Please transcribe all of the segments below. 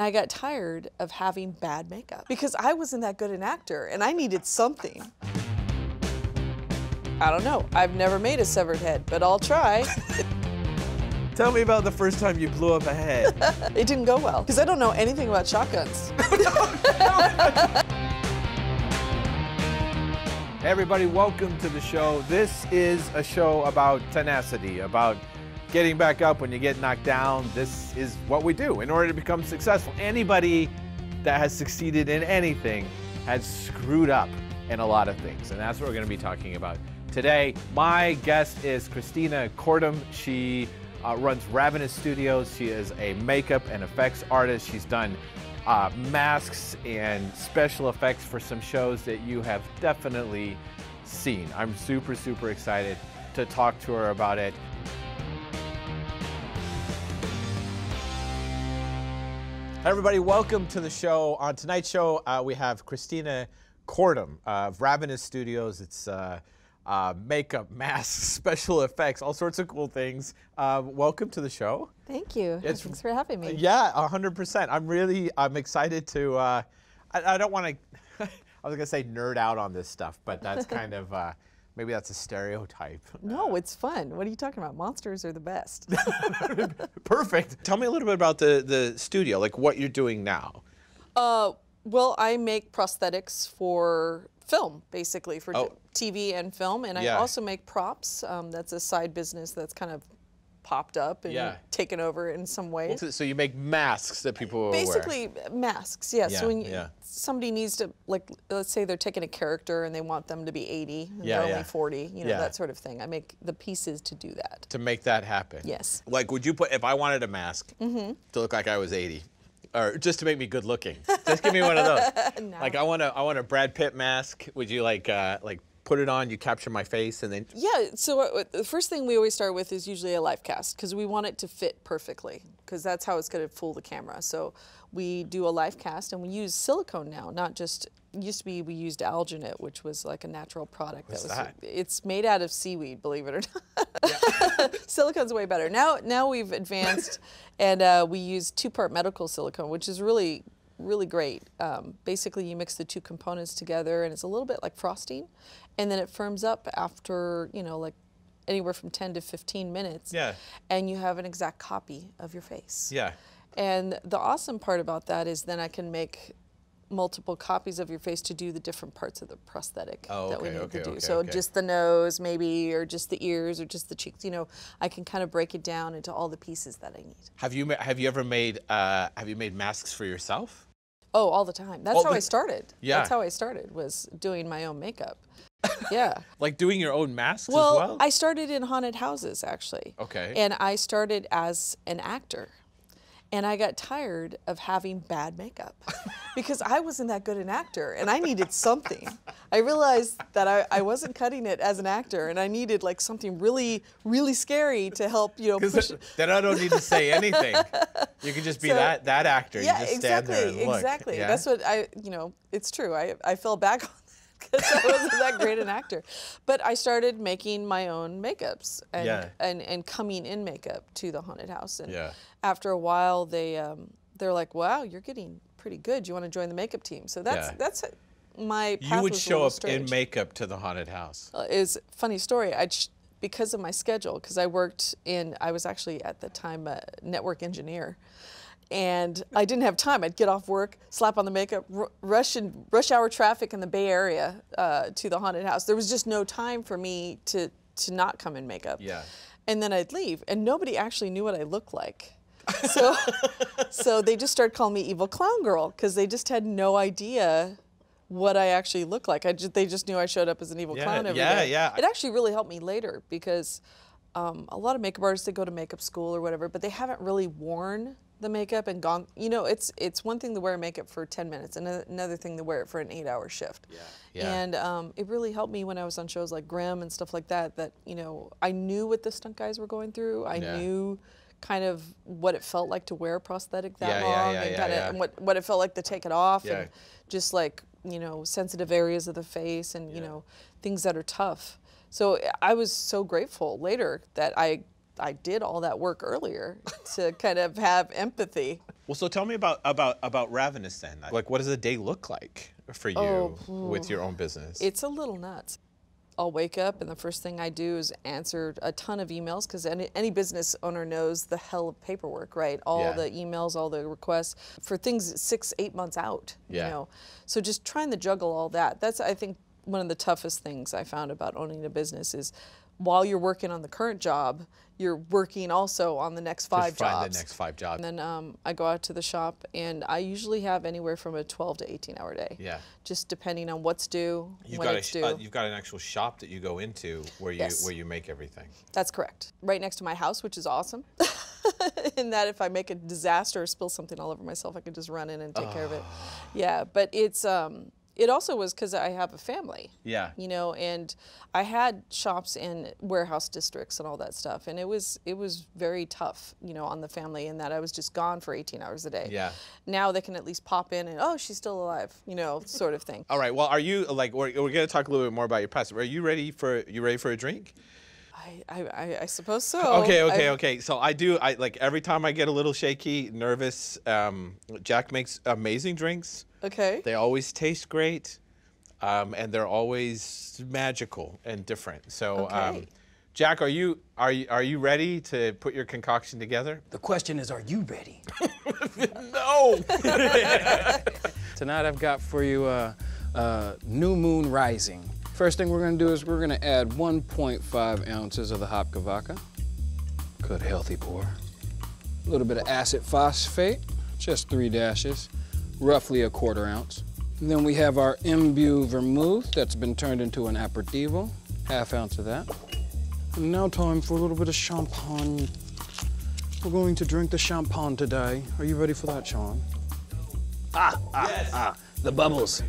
I got tired of having bad makeup because I wasn't that good an actor and I needed something. I don't know. I've never made a severed head, but I'll try. Tell me about the first time you blew up a head. it didn't go well because I don't know anything about shotguns. Hey everybody, welcome to the show. This is a show about tenacity, about getting back up when you get knocked down. This is what we do in order to become successful. Anybody that has succeeded in anything has screwed up in a lot of things, and that's what we're going to be talking about today. My guest is Christina Kortum. She uh, runs Ravenous Studios. She is a makeup and effects artist. She's done uh, masks and special effects for some shows that you have definitely seen. I'm super, super excited to talk to her about it. Everybody, welcome to the show. On tonight's show, uh, we have Christina Kortum of Ravenous Studios. It's uh, uh, makeup, masks, special effects, all sorts of cool things. Uh, welcome to the show. Thank you. It's, Thanks for having me. Yeah, 100%. I'm really, I'm excited to, uh, I, I, don't want to, I was going to say nerd out on this stuff, but that's kind of, uh, maybe that's a stereotype. No, it's fun. What are you talking about? Monsters are the best. Perfect. Tell me a little bit about the, the studio, like what you're doing now. Uh, well, I make prosthetics for film, basically, for oh. TV and film. And yeah. I also make props. Um, that's a side business that's kind of popped up and yeah. taken over in some ways. So you make masks that people Basically, wear. masks, yeah. yeah so when you, somebody needs to, like, let's say they're taking a character and they want them to be 80 and yeah, they're only 40, you know, that sort of thing. I make the pieces to do that. To make that happen. Yes. Like, would you put, if I wanted a mask mm -hmm. to look like I was 80, or just to make me good looking. Just give me one of those. no. Like I want a I want a Brad Pitt mask. Would you like uh, like put it on, you capture my face, and then. Yeah, so uh, the first thing we always start with is usually a live cast because we want it to fit perfectly because that's how it's going to fool the camera. So we do a live cast and we use silicone now, not just. Used to be we used alginate, which was like a natural product. What's that was. That? It's made out of seaweed, believe it or not. Yeah. Silicone's way better. Now, now we've advanced, and uh, we use two-part medical silicone, which is really really great. Um, basically, you mix the two components together, and it's a little bit like frosting and then it firms up after you know like anywhere from 10 to 15 minutes yeah. and you have an exact copy of your face. Yeah. And the awesome part about that is then i can make multiple copies of your face to do the different parts of the prosthetic oh, that okay, we need okay, to do. Okay, so just the nose maybe or just the ears or just the cheeks, you know, I can kind of break it down into all the pieces that I need. Have you have you ever made uh, have you made masks for yourself? Oh, all the time. That's all how the, I started. Yeah. That's how I started was doing my own makeup yeah. like doing your own masks well, as well? I started in haunted houses actually. Okay. And I started as an actor. And I got tired of having bad makeup because I wasn't that good an actor and I needed something. I realized that I, I wasn't cutting it as an actor and I needed like something really, really scary to help, you know, push. Then I don't need to say anything. You can just be so, that that actor. Yeah, you just exactly, there and look. exactly. Yeah? That's what I, you know, it's true. I, I fell back on because I wasn't that great an actor. But I started making my own makeups and, yeah. and, and coming in makeup to the haunted house. And yeah. after a while, they um, they're like, "Wow, you're getting pretty good. You want to join the makeup team?" So that's yeah. that's my. you would show up strange. in makeup to the haunted house. Uh, is funny story. I because of my schedule because I worked in I was actually at the time a network engineer and I didn't have time. I'd get off work, slap on the makeup, rush in rush hour traffic in the Bay Area uh, to the haunted house. There was just no time for me to to not come in makeup. Yeah. And then I'd leave, and nobody actually knew what I looked like. So, so they just started calling me Evil Clown Girl because they just had no idea what I actually looked like. I just, they just knew I showed up as an evil yeah, clown every yeah, day. Yeah, It actually really helped me later because um, a lot of makeup artists they go to makeup school or whatever, but they haven't really worn the makeup and gone. You know, it's it's one thing to wear makeup for 10 minutes, and another thing to wear it for an eight-hour shift. Yeah. yeah. And um, it really helped me when I was on shows like Grimm and stuff like that. That you know, I knew what the stunt guys were going through. I yeah. knew kind of what it felt like to wear a prosthetic that yeah, long, yeah, and kind of and what what it felt like to take it off, and just like you know, sensitive areas of the face, and you know, things that are tough. So I was so grateful later that I I did all that work earlier to kind of have empathy. Well, so tell me about about about Ravenous then. Like, what does a day look like for you Oh, with your own business? It's a little nuts. I'll wake up and the first thing I do is answer a ton of emails because any, any business owner knows the hell of paperwork, right? All Yeah. the emails, all the requests for things six, eight months out. Yeah. You know, so just trying to juggle all that. That's I think one of the toughest things I found about owning a business is while you're working on the current job, you're working also on the next five find jobs. the next five jobs. And then um, I go out to the shop, and I usually have anywhere from a 12 to 18 hour day. Yeah. Just depending on what's due, You've when got a it's sh- due. uh, you've got an actual shop that you go into where you Yes. where you make everything. That's correct. Right next to my house, which is awesome. in that if I make a disaster or spill something all over myself, I can just run in and take care of it. Ah. Yeah, but it's um, it also was because I have a family. Yeah. You know, and I had shops in warehouse districts and all that stuff, and it was it was very tough, you know, on the family in that I was just gone for 18 hours a day. Yeah. Now they can at least pop in and oh, she's still alive, you know, sort of thing. All right. Well, are you like we're, we're going to talk a little bit more about your past. Are you ready for you ready for a drink? I, I, I, I suppose so. Okay, okay, I- okay. So I do. I like every time I get a little shaky, nervous. Um, Jack makes amazing drinks. Okay. They always taste great, um, and they're always magical and different. So, um, Jack, are you are you are you ready to put your concoction together? The question is, are you ready? No. Tonight I've got for you uh, uh, New Moon Rising. First thing we're gonna do is we're gonna add 1.5 ounces of the Hopka vodka. Good healthy pour. A little bit of acid phosphate, just three dashes, roughly a quarter ounce. And then we have our imbue vermouth that's been turned into an aperitivo, half ounce of that. And now time for a little bit of champagne. We're going to drink the champagne today. Are you ready for that, Shawn? Ah, ah, ah, the bubbles.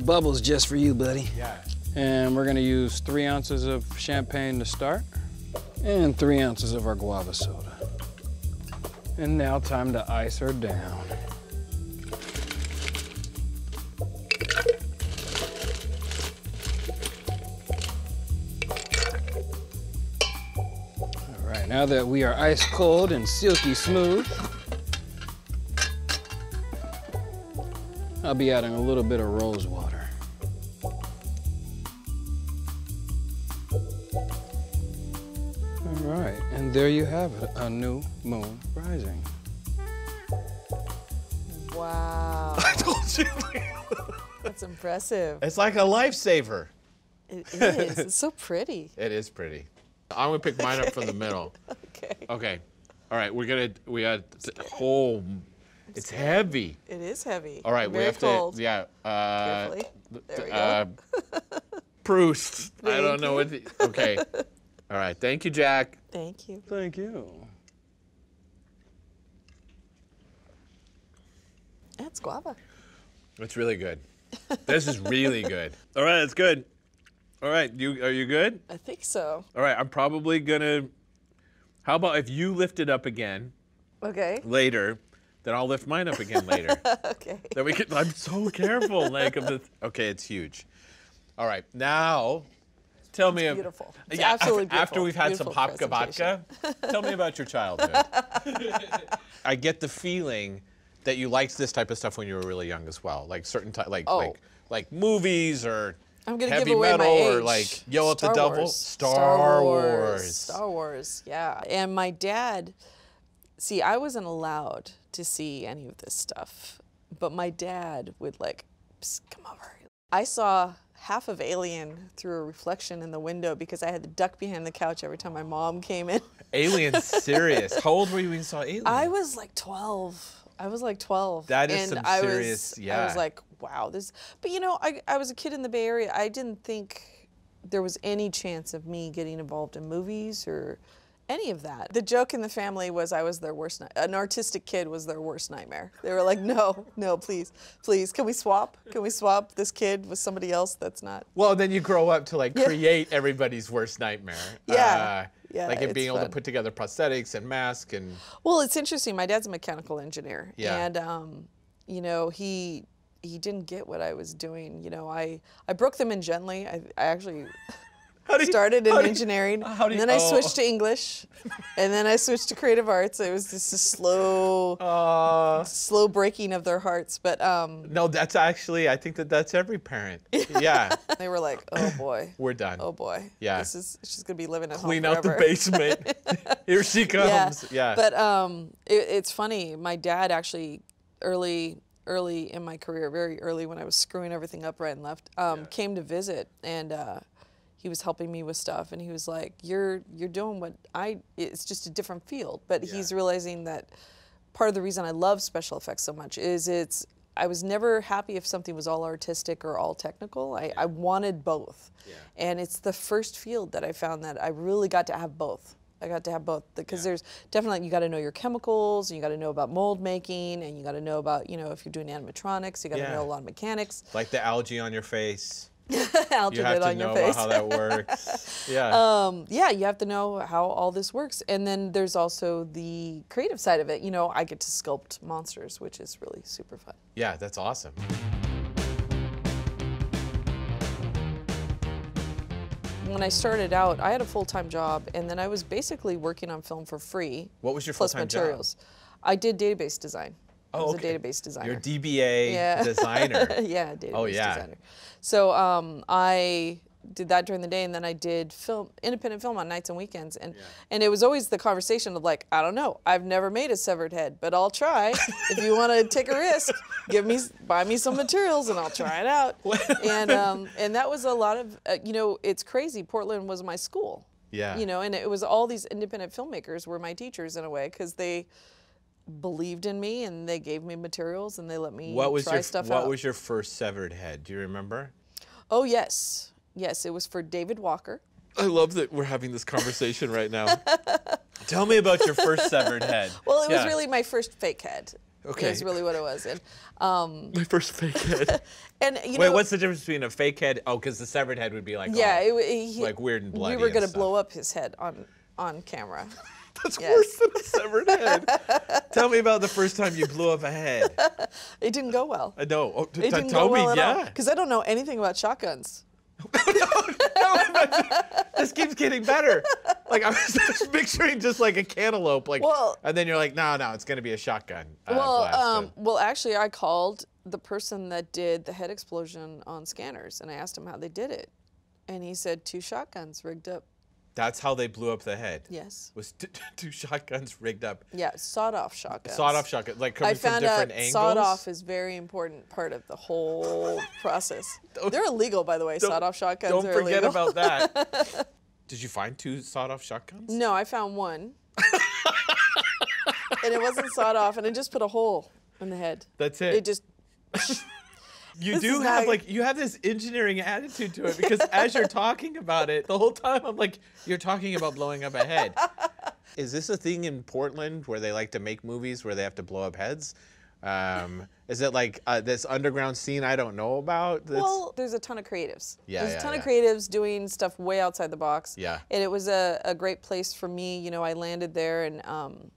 Bubbles just for you, buddy. yeah. And we're gonna use three ounces of champagne to start, and three ounces of our guava soda. And now time to ice her down. All right, now that we are ice cold and silky smooth, I'll be adding a little bit of rose water. There you have it, a new moon rising. Wow. I told you. That's impressive. it's like a lifesaver. It is. It's so pretty. It is pretty. I'm gonna pick mine up from the middle. Okay. Okay. All right. We're gonna we got oh, it's heavy. It is heavy. All right, Very we have cold. to. Yeah. Uh, Carefully. There we go. uh, Proust. I don't know what. The, okay. All right. Thank you, Jack. Thank you. Thank you. That's guava. It's really good. This is really good. All right, it's good. All right, you are you good? I think so. All right, I'm probably gonna. How about if you lift it up again Okay. later, then I'll lift mine up again later. Okay. Then we can. I'm so careful, like of the. Okay, it's huge. All right, now, tell me. ab- beautiful. It's yeah, af- absolutely After we've had some Beautiful Hopka vodka, tell me about your childhood. I get the feeling that you liked this type of stuff when you were really young as well, like certain type, like Oh. like like movies or I'm gonna heavy give away metal my age. or like Yell at the Star Devil. Wars. Star, Wars. Wars. Star Wars. Yeah. And my dad, see, I wasn't allowed to see any of this stuff, but my dad would like, come over. I saw half of Alien through a reflection in the window because I had to duck behind the couch every time my mom came in. Alien serious. How old were you when you saw Alien? I was like 12. I was like 12. That is and some I serious- was, I was like, wow, this. But you know, I, I was a kid in the Bay Area. I didn't think there was any chance of me getting involved in movies or any of that. The joke in the family was I was their worst. An artistic kid was their worst nightmare. They were like, no, no, please, please, can we swap? Can we swap this kid with somebody else that's not? Well, then you grow up to like create everybody's worst nightmare. Yeah. Uh, Yeah, Like it being able to put together prosthetics and mask and. Well, it's interesting. My dad's a mechanical engineer, Yeah. and um, you know he he didn't get what I was doing. You know, I I broke them in gently. I, I actually you- started in how do you- engineering, how do and you- then I oh. switched to English, and then I switched to creative arts. It was just a slow, Uh, slow breaking of their hearts. But um, no, that's actually. I think that that's every parent. Yeah, they were like, "Oh boy, we're done. oh boy, Yeah. this is she's gonna be living at Clean home out the basement. Here she comes. Yeah. But um, it, it's funny. My dad actually early early in my career, very early when I was screwing everything up right and left, um, came to visit and uh, he was helping me with stuff and he was like, "You're you're doing what I. It's just a different field." But he's realizing that part of the reason I love special effects so much is it's. I was never happy if something was all artistic or all technical. I, I wanted both. And it's the first field that I found that I really got to have both. I got to have both because there's definitely you got to know your chemicals, and you got to know about mold making, and you got to know about you know if you're doing animatronics, you got to Yeah. know a lot of mechanics. like the algae on your face. Algae You have to on know your face. how that works. Yeah. um, yeah, you have to know how all this works, and then there's also the creative side of it. You know, I get to sculpt monsters, which is really super fun. yeah, that's awesome. When I started out, I had a full-time job, and then I was basically working on film for free. What was your full-time job? Plus materials. I did database design. I Oh, was okay. a database designer. You're DBA Yeah. designer. yeah, database Oh, yeah. designer. So um, I did that during the day, and then I did film, independent film on nights and weekends, and and it was always the conversation of like, I don't know, I've never made a severed head, but I'll try. if you want to take a risk, give me, buy me some materials, and I'll try it out. and um, and that was a lot of, uh, you know, it's crazy. Portland was my school. Yeah. You know, and it was all these independent filmmakers were my teachers in a way because they believed in me and they gave me materials and they let me What was try your stuff What out. was your first severed head? Do you remember? Oh yes, yes. It was for David Walker. I love that we're having this conversation right now. Tell me about your first severed head. Well, it was really my first fake head. Okay. Is really what it was. And um, my first fake head. and you Wait, know, what's the difference between a fake head? Oh, because the severed head would be like yeah, all- it, he, like weird and bloody We were gonna blow up his head on on camera. that's yes. worse than a severed head. Tell me about the first time you blew up a head. It didn't go well. I know. Oh, It didn't tell go well me, at all yeah. because I don't know anything about shotguns. No, no, this keeps getting better. Like I was just picturing just like a cantaloupe, like, Well- and then you're like, no, no, it's gonna be a shotgun. Uh, Well, um, well, actually, I called the person that did the head explosion on scanners, and I asked him how they did it, and he said two shotguns rigged up. That's how they blew up the head. Yes. Was two shotguns rigged up, Yeah, sawed-off shotguns. sawed-off shotgun, like coming I from found out different angles. sawed-off is very important part of the whole process. They're illegal, by the way. Sawed-off shotguns Don't forget illegal. about that. Did you find two sawed-off shotguns? No, I found one, and it wasn't sawed off, and it just put a hole in the head. That's it. It just You This do have not- like you have this engineering attitude to it because as you're talking about it, the whole time I'm like, you're talking about blowing up a head. Is this a thing in Portland where they like to make movies where they have to blow up heads? Um, is it like uh, this underground scene I don't know about? That's, Well, there's a ton of creatives. Yeah, there's yeah, a ton yeah. of creatives doing stuff way outside the box. Yeah. And it was a, a great place for me. You know, I landed there and um,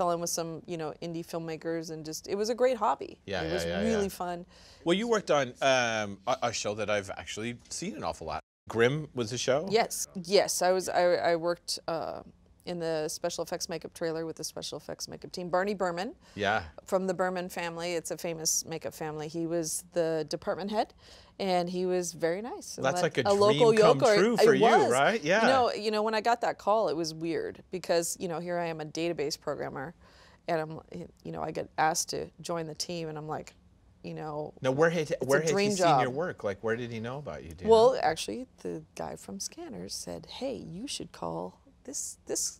fell in with some, you know, indie filmmakers and just, it was a great hobby. Yeah, It yeah, was yeah, really yeah. fun. well, you worked on um, a, a show that I've actually seen an awful lot. Grimm was the show. Yes. Yes. I was, I, I worked uh, in the special effects makeup trailer with the special effects makeup team. Barney Burman. Yeah. from the Burman family. It's a famous makeup family. He was the department head, and he was very nice. and That's like a local dream come yokel. true for you, was. right? Yeah. You know, you know, when I got that call, it was weird because you know here I am a database programmer, and I'm, you know, I get asked to join the team, and I'm like, you know. Now, where had where had he dream seen your work? Like, where did he know about you? You know? Well, actually, the guy from Scanners said, "Hey, you should call this this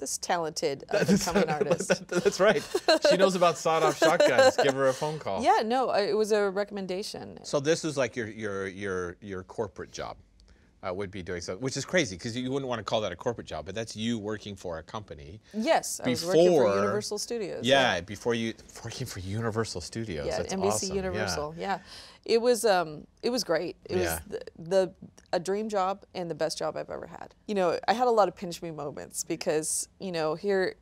this talented up and coming artist." That- that's right. She knows about sawed-off shotguns. Give her a phone call. Yeah, no, it was a recommendation. So this is like your your your your corporate job. Uh, would be doing so, which is crazy because you wouldn't want to call that a corporate job, but that's you working for a company. Yes, I was working for Before- Universal Studios. Yeah, before you working for Universal Studios. yeah, that's NBC awesome. yeah. Universal. Yeah. It was um, it was great. It Yeah. was the, the a dream job and the best job I've ever had. You know, I had a lot of pinch me moments because you know here,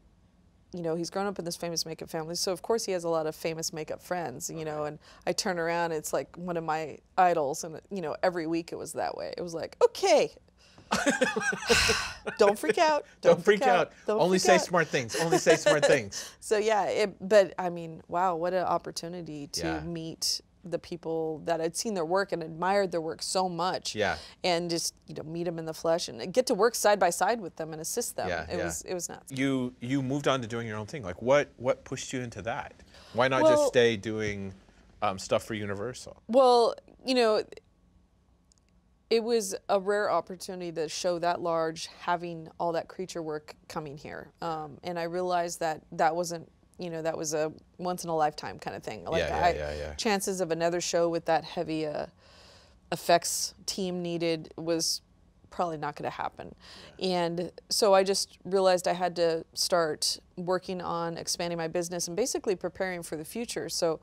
you know, he's grown up in this famous makeup family, so of course he has a lot of famous makeup friends. You know, and I turn around, it's like one of my idols, and you know, every week it was that way. It was like, okay, Don't freak out. Don't, freak out. Don't Only freak say out. smart things. Only say smart things. So yeah, it, but I mean, wow, what an opportunity to Yeah. meet the people that I'd seen their work and admired their work so much. Yeah. And just you know meet them in the flesh and get to work side by side with them and assist them. Yeah, it yeah. was it was nuts. You you moved on to doing your own thing. Like what what pushed you into that? Why not Well- just stay doing um, stuff for Universal? Well, you know, it was a rare opportunity to show that large, having all that creature work coming here, um, and I realized that that wasn't, you know, that was a once in a lifetime kind of thing. Like Yeah, yeah, I, yeah, yeah. chances of another show with that heavy uh, effects team needed was probably not going to happen. And so I just realized I had to start working on expanding my business and basically preparing for the future. So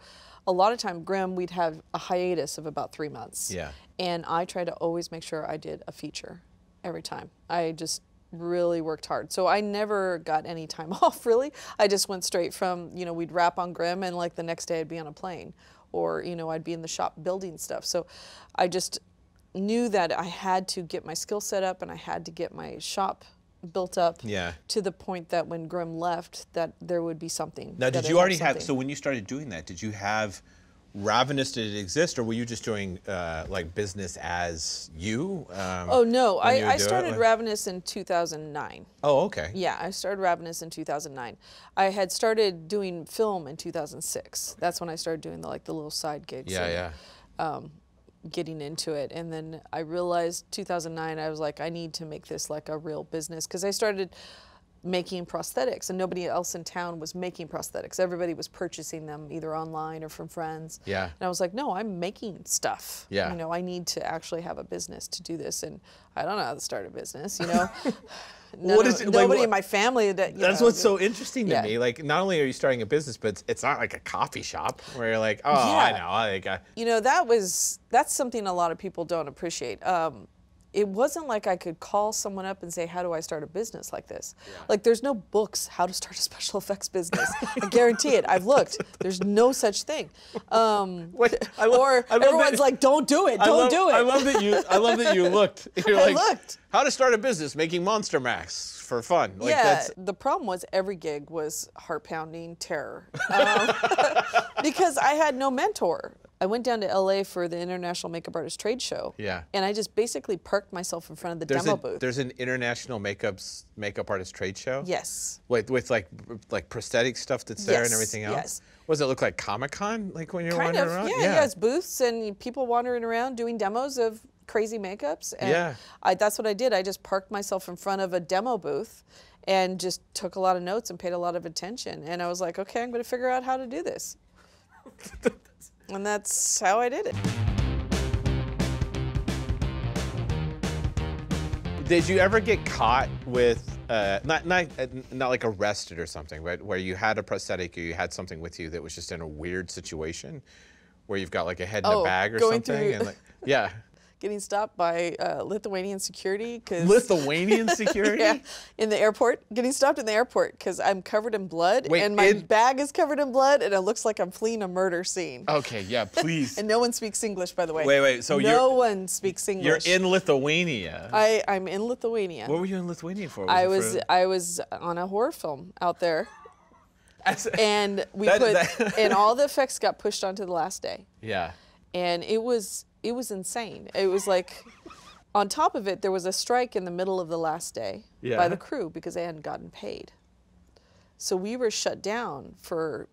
a lot of time, Grimm, we'd have a hiatus of about three months. Yeah. And I try to always make sure I did a feature every time. I just really worked hard. So I never got any time off really. I just went straight from, you know, we'd wrap on Grimm and like the next day I'd be on a plane or, you know, I'd be in the shop building stuff. So I just knew that I had to get my skill set up and I had to get my shop built up Yeah. to the point that when Grimm left that there would be something. Now, did I'd you already have? So when you started doing that, did you have Ravenous? Did it exist, or were you just doing uh, like business as you? Um, Oh no, when you would I, I started Like- Ravenous in 2009. Oh, okay. Yeah, I started Ravenous in 2009. I had started doing film in 2006. That's when I started doing the like the little side gigs. Yeah, and, yeah. Um, getting into it, and then I realized 2009. I was like, I need to make this like a real business because I started making prosthetics, and nobody else in town was making prosthetics. Everybody was purchasing them either online or from friends. Yeah. And I was like, no, I'm making stuff. Yeah. You know, I need to actually have a business to do this, and I don't know how to start a business. You know. None What of- is it- like, nobody what- in my family that That's know, what's so interesting to yeah. me. Like, not only are you starting a business, but it's, it's not like a coffee shop where you're like, oh, yeah. I know, I like, I, you know that was that's something a lot of people don't appreciate um, it wasn't like i could call someone up and say how do i start a business like this like there's no books how to start a special effects business i guarantee it i've looked there's no such thing um, Wait, I love- or everyone's that- like don't do it don't love, do it I love that you. I love that you looked. You're I like, looked. how to start a business making monster masks for fun. Like, yeah, That's, the problem was every gig was heart pounding terror um, because I had no mentor. I went down to LA for the International Makeup Artist Trade Show. Yeah. And I just basically parked myself in front of the there's demo a, booth. there's an international makeups makeup artist trade show. yes. With, with like like prosthetic stuff that's there and everything else. yes. What does it look like Comic Con? Like when you're Kind wandering of. around? Yeah, yeah, it's booths and people wandering around doing demos of crazy makeups. And Yeah. I, that's what I did. I just parked myself in front of a demo booth and just took a lot of notes and paid a lot of attention. And I was like, okay, I'm going to figure out how to do this. and that's how I did it. Did you ever get caught with uh, not not uh, not like arrested or something, but where you had a prosthetic or you had something with you that was just in a weird situation, where you've got like a head in a Oh, bag or going something, through- and like yeah, Getting stopped by uh, Lithuanian security because Lithuanian security. Yeah, in the airport. Getting stopped in the airport because I'm covered in blood Wait, and my in- bag is covered in blood and it looks like I'm fleeing a murder scene. Okay, yeah, please. And no one speaks English, by the way. Wait, wait, so no you're- one speaks English. You're in Lithuania. I I'm in Lithuania. what were you in Lithuania for? I was for- I was on a horror film out there, and we That- put that- and all the effects got pushed onto the last day, yeah. and it was it was insane. It was like. On top of it, there was a strike in the middle of the last day Yeah. by the crew because they hadn't gotten paid. So we were shut down for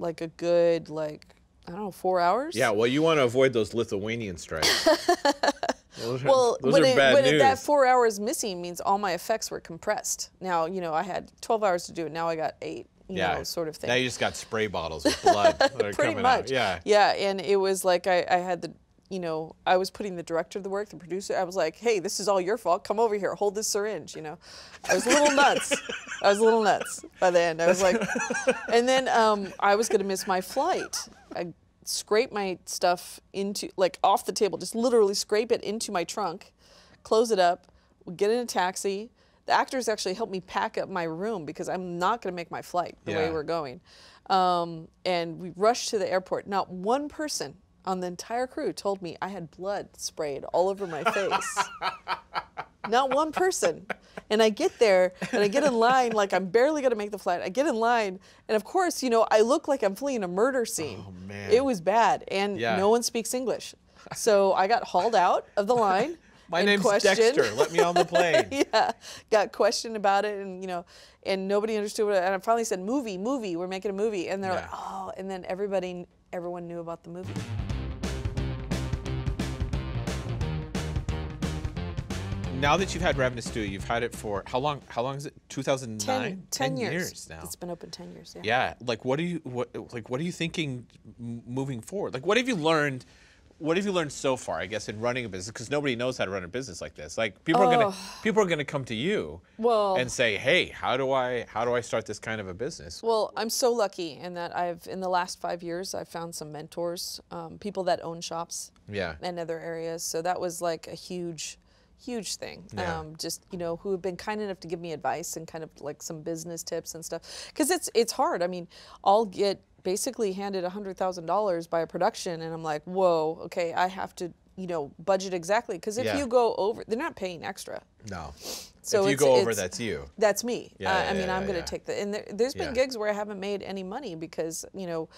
like a good like I don't know four hours. Yeah, well, you want to avoid those Lithuanian strikes. those Well, are it, but news. it- that four hours missing means all my effects were compressed. Now, you know, I had 12 hours to do it. Now I got eight, you yeah, know, sort of thing. Now you just got spray bottles with blood that are Pretty coming much. out. Yeah. Yeah, and it was like I, I had the, you know, I was putting the director of the work, the producer. I was like, hey, this is all your fault. Come over here, hold this syringe. You know, I was a little nuts. I was a little nuts by the end. I was like, and then um, I was gonna miss my flight. I scrape my stuff into like off the table, just literally scrape it into my trunk, close it up, get in a taxi. The actors actually helped me pack up my room because I'm not going to make my flight the way we're going. Um, and we rushed to the airport. Not one person on the entire crew told me I had blood sprayed all over my face. Not one person. And I get there and I get in line like I'm barely gonna make the flight. I get in line and of course, you know, I look like I'm fleeing a murder scene. Oh, man. It was bad. And Yeah. no one speaks English. So I got hauled out of the line. My name's questioned. Dexter. Let me on the plane. yeah, got questioned about it, and you know, and nobody understood what. And I finally said, "Movie, movie, we're making a movie," and they're like, "Oh," and then everybody, everyone knew about the movie. Now that you've had Ravenous Stew, you've had it for how long? How long is it? 2009. 10, 10 years. now. It's been open ten years. Yeah. Yeah, like what are you what like what are you thinking m- moving forward? Like what have you learned? What have you learned so far? I guess in running a business because nobody knows how to run a business like this. Like people are gonna people are gonna come to you Well- and say, hey, how do I how do I start this kind of a business? Well, I'm so lucky in that I've in the last five years I've found some mentors, um, people that own shops. Yeah. And other areas. So that was like a huge, huge thing. Yeah. Um, just you know who have been kind enough to give me advice and kind of like some business tips and stuff. Because it's it's hard. I mean, I'll get basically handed a hundred thousand dollars by a production, and I'm like, whoa, okay, I have to you know budget exactly. Because if Yeah. you go over, they're not paying extra. No. So if you go over, that's you. That's me. Yeah, Uh, yeah, I mean, yeah, I'm going to take the. And there, there's been gigs where I haven't made any money because you know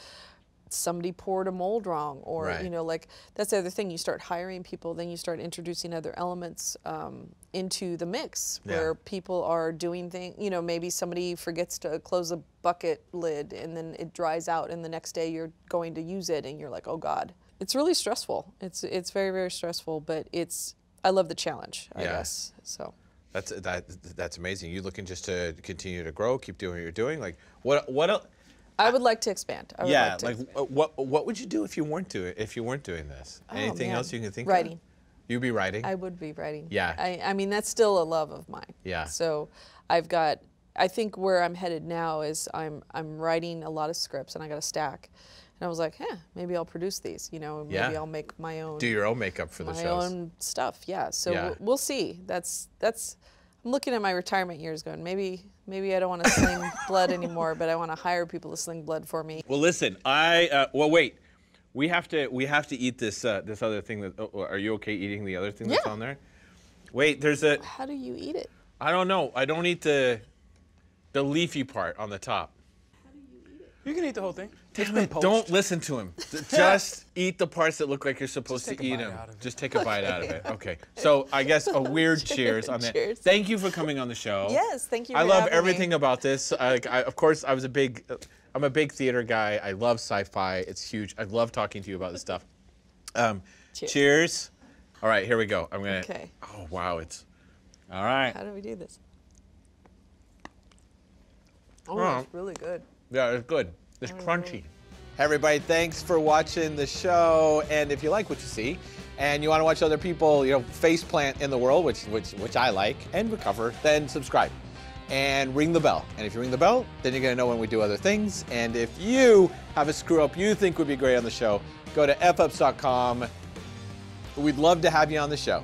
somebody poured a mold wrong, or Right. you know, like that's the other thing. You start hiring people, then you start introducing other elements um, into the mix Yeah. where people are doing things. You know, maybe somebody forgets to close a bucket lid, and then it dries out, and the next day you're going to use it, and you're like, oh God. It's really stressful. It's it's very very stressful, but it's I love the challenge. I Yeah. guess so. That's that that's amazing. You looking just to continue to grow, keep doing what you're doing? Like what what el- I would like to expand. I yeah, like, like wh- what what would you do if you weren't doing if you weren't doing this? Oh, Anything man. else you can think Writing. of? Writing. You'd be writing. I would be writing. Yeah. I, I mean, that's still a love of mine. Yeah. So I've got, I think where I'm headed now is I'm, I'm writing a lot of scripts and I got a stack. And I was like, huh, maybe I'll produce these, you know, maybe Yeah. I'll make my own, do your own makeup for the my shows. own stuff. Yeah. So Yeah. We'll, we'll see. That's, that's, I'm looking at my retirement years going, maybe, maybe I don't want to sling blood anymore, but I want to hire people to sling blood for me. Well, listen, I uh, well wait. We have to we have to eat this uh, this other thing that. Oh, are you okay eating the other thing that's on there? Wait, there's a. How do you eat it? I don't know. I don't eat the the leafy part on the top. How do you eat it? You can eat the whole thing. It's Damn it. Don't listen to him. Just eat the parts that look like you're supposed to eat them. out of it. Just take a bite out of it. Okay. So I guess a weird cheers on that. Cheers. Thank you for coming on the show. Yes, thank you I for love having me. everything about this. I, like, I, of course, I was a big, I'm a big theater guy. I love sci-fi. It's huge. I love talking to you about this stuff. Um, Cheers. cheers. All right, here we go. I'm gonna. Okay. Oh wow, it's. All right. How do we do this? Oh, Well, it's really good. Yeah, it's good. It's mm-hmm. crunchy. Hey everybody, thanks for watching the show. And if you like what you see, and you want to watch other people, you know, face plant in the world, which which which I like and recover, then subscribe and ring the bell. And if you ring the bell, then you're gonna know when we do other things. And if you have a screw up you think would be great on the show, go to effups.com. We'd love to have you on the show.